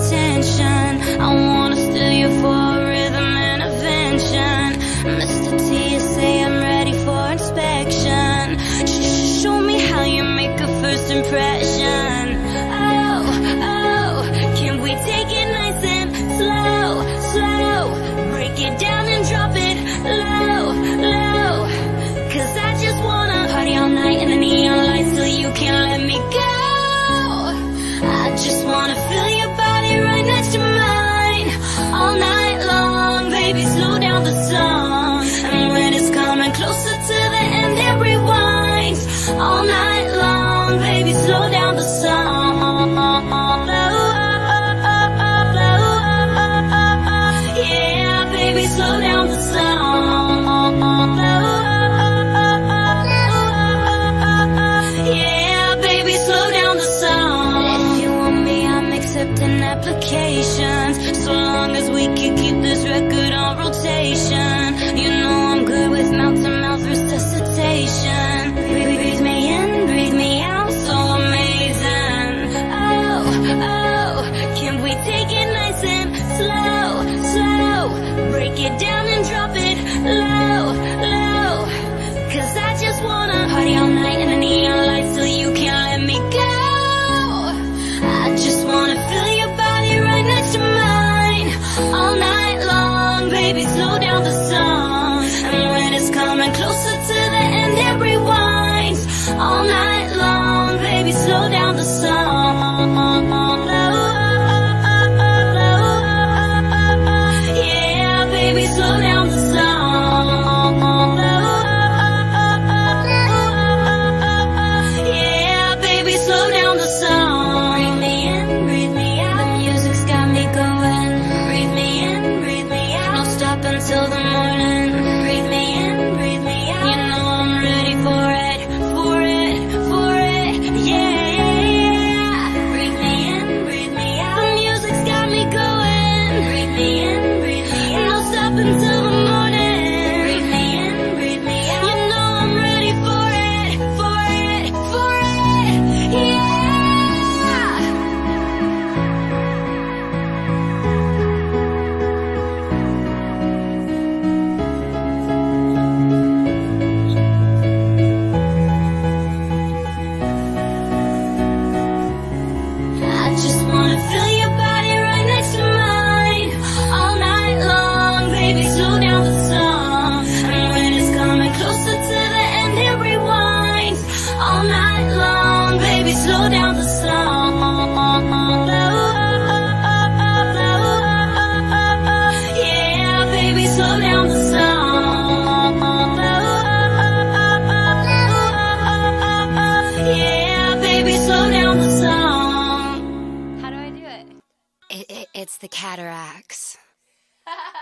attention. I wanna steal you for rhythm intervention. Mr. T, say I'm ready for inspection. Show me how you make a first impression. Oh, oh, can we take it nice and slow, slow? Break it down. slow down the sound. accepting applications. So long as we can keep this record on rotation. You know I'm good with resuscitation. Breathe me in, breathe me out, so amazing. Oh, oh, can we take it nice and Break it down and drop it. It's the cataracts.